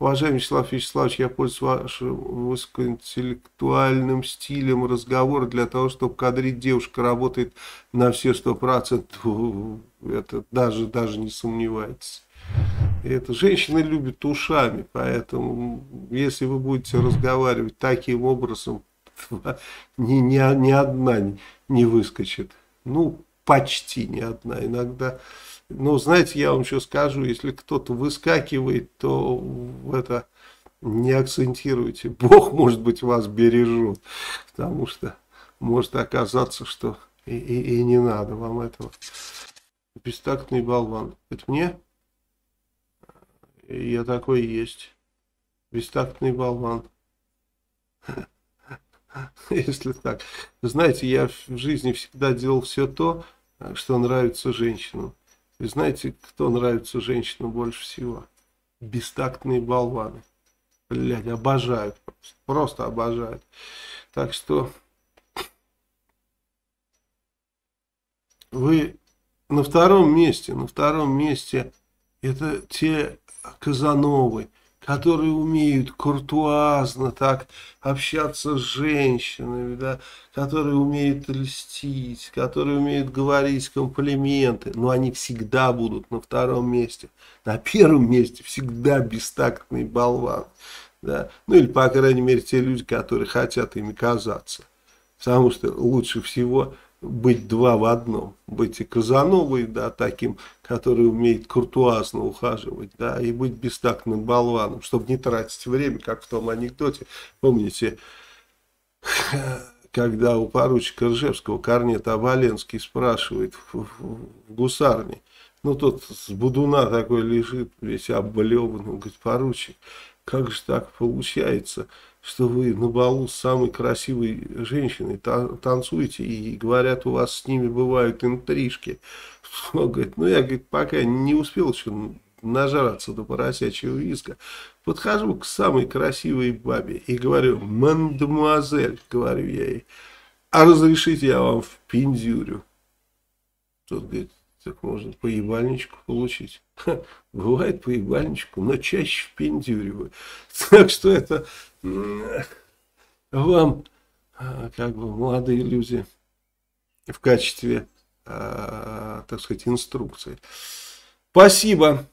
Уважаемый Вячеслав Вячеславович, я пользуюсь вашим высокоинтеллектуальным стилем разговора для того, чтобы кадрить девушка работает на все сто процентов. Это даже, даже не сомневайтесь. Это женщины любят ушами, поэтому если вы будете разговаривать таким образом, ни, ни, ни одна не выскочит. Ну, почти ни одна. Иногда ну, знаете, я вам еще скажу, если кто-то выскакивает, то это не акцентируйте. Бог, может быть, вас бережет, потому что может оказаться, что и, и, и не надо вам этого. Бестактный болван. Это мне? Я такой есть. Бестактный болван. Если так. Знаете, я в жизни всегда делал все то, что нравится женщинам. И знаете, кто нравится женщинам больше всего? Бестактные болваны. Блядь, обожают. Просто, просто обожают. Так что вы на втором месте, на втором месте это те Казановы, которые умеют куртуазно так общаться с женщинами, да, которые умеют льстить, которые умеют говорить комплименты, но они всегда будут на втором месте. На первом месте всегда бестактный болван. Да? Ну или, по крайней мере, те люди, которые хотят ими казаться. Потому что лучше всего быть два в одном. Быть и Казановой, да, таким, который умеет куртуазно ухаживать, да, и быть бестактным болваном, чтобы не тратить время, как в том анекдоте. Помните, когда у поручика Ржевского корнет Оболенский спрашивает в, в, гусарне, ну, тот с будуна такой лежит, весь облеванный, он говорит, поручик, как же так получается, что вы на балу с самой красивой женщиной танцуете, и говорят, у вас с ними бывают интрижки. Он говорит, ну я говорит, пока не успел еще нажраться до поросячьего виска, подхожу к самой красивой бабе и говорю, мадемуазель, говорю я ей, а разрешите я вам в пиндюрю? Тот говорит, так можно по ебальничку получить. Ха, бывает по ебальничку, но чаще в пиндюрю. Так что это вам, а, как бы, молодые люди, в качестве, а, так сказать, инструкции. Спасибо.